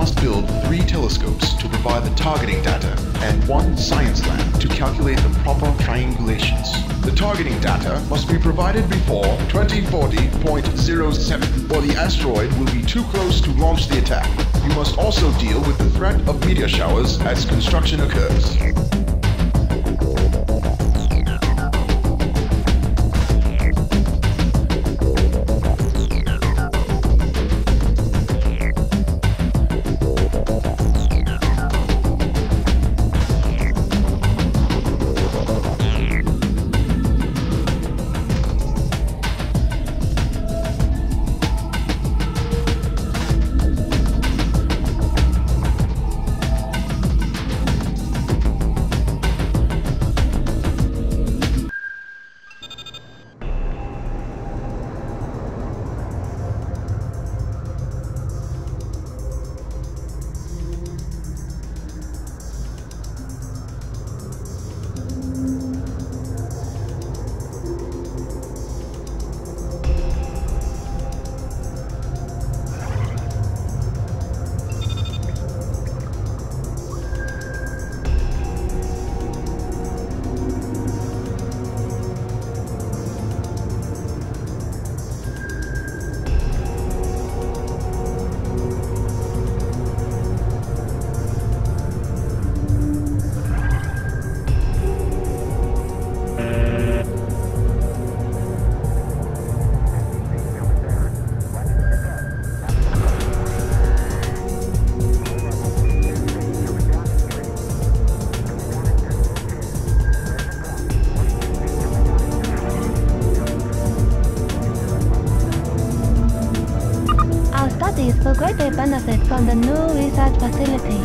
must build three telescopes to provide the targeting data and one science lab to calculate the proper triangulations. The targeting data must be provided before 2040.07 or the asteroid will be too close to launch the attack. You must also deal with the threat of meteor showers as construction occurs. Greatly benefit from the new research facility.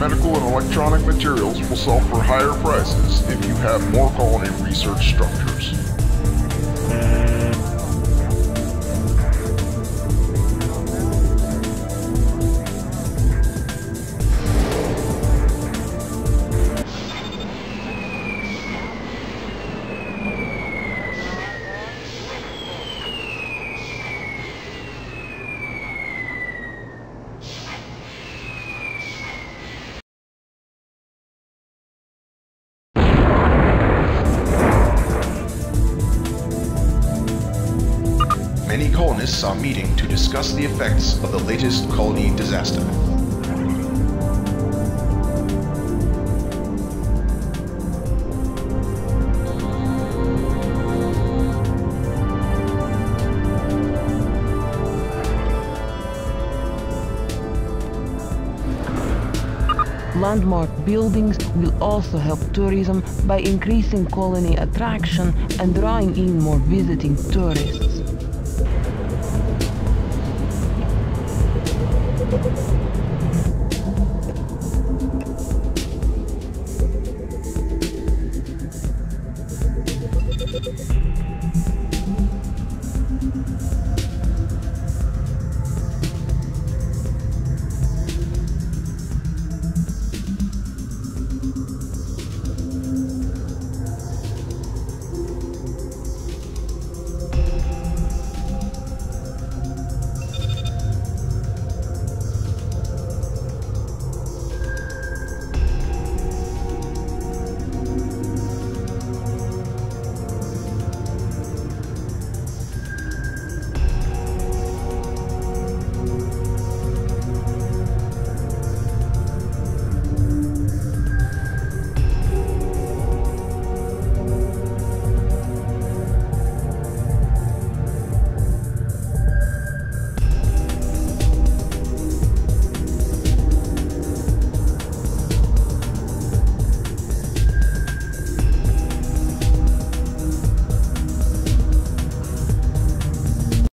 Medical and electronic materials will sell for higher prices if you have more colony research structures. Many colonists are meeting to discuss the effects of the latest colony disaster. Landmark buildings will also help tourism by increasing colony attraction and drawing in more visiting tourists. Thank you.